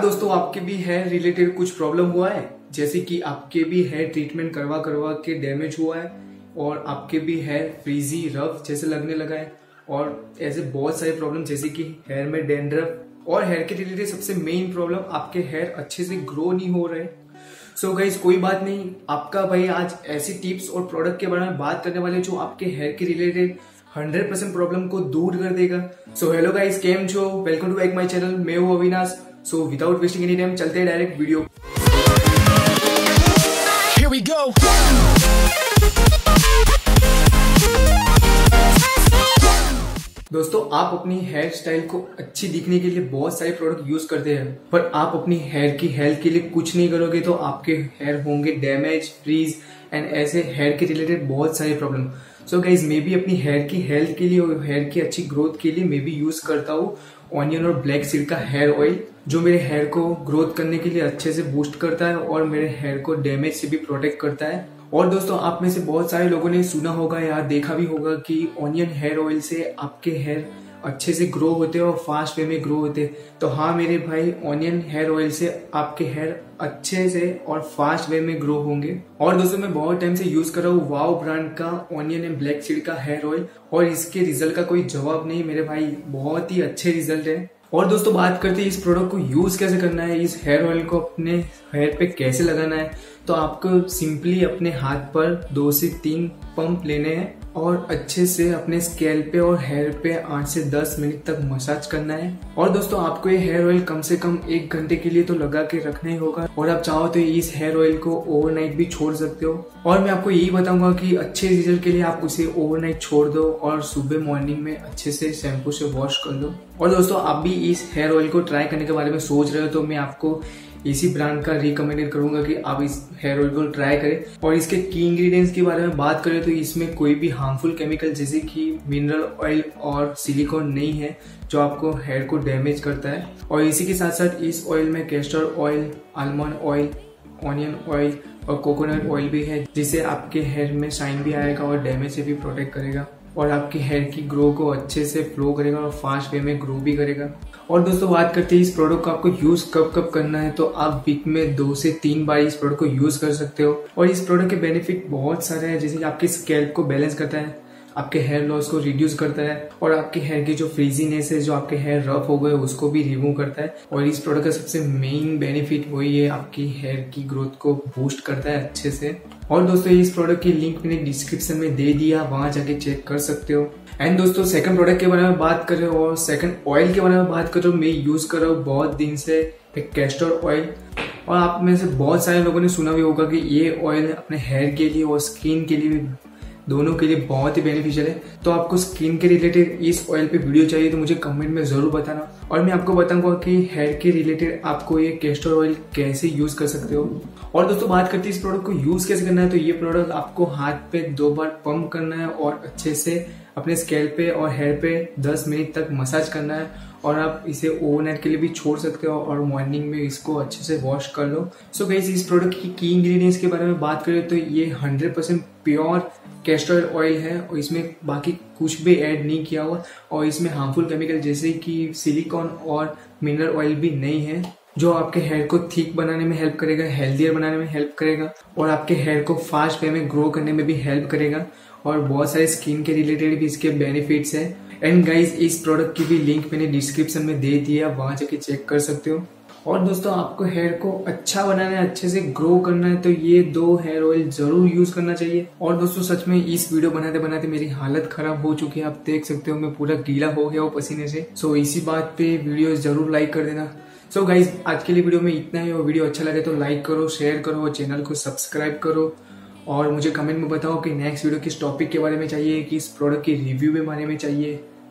दोस्तों, आपके भी हेयर रिलेटेड कुछ प्रॉब्लम हुआ है? जैसे कि आपके भी हेयर ट्रीटमेंट करवा करवा के डैमेज हुआ है और आपके भी हेयर फ्रीजी रफ जैसे लगने लगा है। और ऐसे बहुत सारे प्रॉब्लम जैसे कि हेयर में डेंड्रफ और हेयर के रिलेटेड सबसे मेन प्रॉब्लम आपके हेयर अच्छे से ग्रो नहीं हो रहे। सो so गाइज़ कोई बात नहीं। आपका भाई आज ऐसी टिप्स और प्रोडक्ट के बारे में बात करने वाले जो आपके हेयर के रिलेटेड 100% परसेंट प्रॉब्लम को दूर कर देगा। सो हेलो गाइज़ केम छो? Welcome to back my channel मैं हूँ Avinash. So without wasting any time चलते हैं direct video Here we go. दोस्तों आप अपनी हेयर स्टाइल को अच्छी दिखने के लिए बहुत सारे प्रोडक्ट यूज़ करते हैं पर आप अपनी हेयर की हेल्थ के लिए कुछ नहीं करोगे तो आपके हेयर होंगे डैमेज फ्रीज एंड ऐसे हेयर के रिलेटेड बहुत सारे प्रॉब्लम सो गाइज़ मैं भी अपनी हेयर की हेल्थ के लिए और हेयर की अच्छी ग्रोथ के लिए मैं भी यूज़ करता हूँ ऑनियन और ब्लैक सीड का हेयर ऑयल जो मेरे हेयर को ग्रोथ करने के लिए अच्छे से बूस्ट करता है और मेरे हेयर को डैमेज से भी प्रोटेक्ट करता है। और दोस्तों, आप में से बहुत सारे लोगों ने सुना होगा या देखा भी होगा कि ऑनियन हेयर ऑयल से आपके हेयर अच्छे से ग्रो होते हैं और फास्ट वे में ग्रो होते हैं। तो हाँ मेरे भाई ऑनियन हेयर ऑयल से आपके हेयर अच्छे से और फास्ट वे में ग्रो होंगे। और दोस्तों, मैं बहुत टाइम से यूज़ कर रहा हूँ वाओ ब्रांड का ऑनियन एंड ब्लैक सीड का हेयर ऑयल और इसके रिज़ल्ट का कोई जवाब नहीं। मेरे भाई, बहुत ही अच्छे रिज़ल्ट है। और दोस्तों, बात करते हैं इस प्रोडक्ट को यूज़ कैसे करना है, इस हेयर ऑयल को अपने हेयर पे कैसे लगाना है। तो आपको सिंपली अपने हाथ पर दो से तीन पंप लेने हैं। और अच्छे से अपने स्केल पे और हेयर पे आठ से दस मिनट तक मसाज करना है। और दोस्तों, आपको ये हेयर ऑयल कम से कम एक घंटे के लिए तो लगा के रखना ही होगा। और आप चाहो तो इस हेयर ऑयल को ओवरनाइट भी छोड़ सकते हो। और मैं आपको यही बताऊँगा कि अच्छे रिज़ल्ट के लिए आप उसे ओवरनाइट छोड़ दो और सुबह मॉर्निंग में अच्छे से शैम्पू से वॉश कर दो और दोस्तों, आप भी इस हेयर ऑयल को ट्राई करने के बारे में सोच रहे हो तो मैं आपको इसी ब्रांड का रिकमेंडेड करूँगा कि आप इस हेयर ऑयल को ट्राई करें। और इसके की इंग्रेडिएंट्स के बारे में बात करें तो इसमें कोई भी हार्मफुल केमिकल जैसे कि मिनरल ऑयल और सिलिकॉन नहीं है, जो आपको हेयर को डैमेज करता है। और इसी के साथ साथ इस ऑयल में castor oil almond oil onion oil और कोकोनट ऑयल भी है, जिससे आपके हेयर में शाइन भी आएगा और डैमेज से भी प्रोटेक्ट करेगा। और आपके हेयर की ग्रो को अच्छे से फ्लो करेगा और फास्ट वे में ग्रो भी करेगा। और दोस्तों, बात करते हैं इस प्रोडक्ट को आपको यूज़ कब कब करना है तो आप वीक में दो से तीन बार इस प्रोडक्ट को यूज़ कर सकते हो। और इस प्रोडक्ट के बेनिफिट बहुत सारे हैं, जैसे आपके स्कैल्प को बैलेंस करता है। आपके हेयर लॉस को रिड्यूस करता है और आपके हेयर की जो फ्रीजीनेस है, जो आपके हेयर रफ हो गए, उसको भी रिमूव करता है। और इस प्रोडक्ट का सबसे मेन बेनिफिट वही है, आपकी हेयर की ग्रोथ को बूस्ट करता है अच्छे से। और दोस्तों, इस प्रोडक्ट की लिंक मैंने डिस्क्रिप्शन में दे दिया, वहाँ जाके चेक कर सकते हो। एंड दोस्तों सेकंड प्रोडक्ट के बारे में बात कर और सेकंड ऑयल के बारे में बात कर हो मैं यूज़ कर रहा हूँ बहुत दिन से, एक कैस्टर ऑयल और आप में से बहुत सारे लोगों ने सुना भी होगा कि ये ऑयल अपने हेयर के लिए और स्किन के लिए भी दोनों के लिए बहुत ही बेनिफिशियल है। तो आपको स्किन के रिलेटेड इस ऑयल पे वीडियो चाहिए तो मुझे कमेंट में ज़रूर बताना। और मैं आपको बताऊँगा कि हेयर के रिलेटेड आपको ये कैस्टर ऑयल कैसे यूज़ कर सकते हो। और दोस्तों, बात करते हैं इस प्रोडक्ट को यूज़ कैसे करना है। तो ये प्रोडक्ट आपको हाथ पे दो बार पंप करना है और अच्छे से अपने स्केल पे और हेयर पे 10 मिनट तक मसाज करना है। और आप इसे ओवरनाइट के लिए भी छोड़ सकते हो और मॉर्निंग में इसको अच्छे से वॉश कर लो। सो so इस प्रोडक्ट की की इंग्रेडिएंट्स के बारे में बात करें तो ये 100% परसेंट प्योर कैस्टर ऑयल है और इसमें बाकी कुछ भी ऐड नहीं किया हुआ और इसमें हार्मफुल केमिकल जैसे कि सिलिकॉन और मिनरल ऑयल भी नहीं है, जो आपके हेयर को थिक बनाने में हेल्प करेगा हेल्थियर बनाने में हेल्प करेगा और आपके हेयर को फास्ट वे में ग्रो करने में भी हेल्प करेगा और बहुत सारे स्किन के रिलेटेड भी इसके बेनिफिट्स है। एंड गाइज़ इस प्रोडक्ट की भी लिंक मैंने डिस्क्रिप्शन में दे दिया वहाँ जाके चेक कर सकते हो। और दोस्तों, आपको हेयर को अच्छा बनाना है, अच्छे से ग्रो करना है तो ये दो हेयर ऑयल ज़रूर यूज़ करना चाहिए। और दोस्तों, सच में इस वीडियो बनाते बनाते मेरी हालत खराब हो चुकी है, आप देख सकते हो, मैं पूरा गीला हो गया हूँ पसीने से। सो इसी बात पे वीडियो ज़रूर लाइक कर देना। सो so गाइज़ आज के लिए वीडियो में इतना ही। और वीडियो अच्छा लगे तो लाइक करो शेयर करो, और चैनल को सब्सक्राइब करो। और मुझे कमेंट में बताओ कि नेक्स्ट वीडियो किस टॉपिक के बारे में चाहिए, किस प्रोडक्ट की रिव्यू के बारे में चाहिए।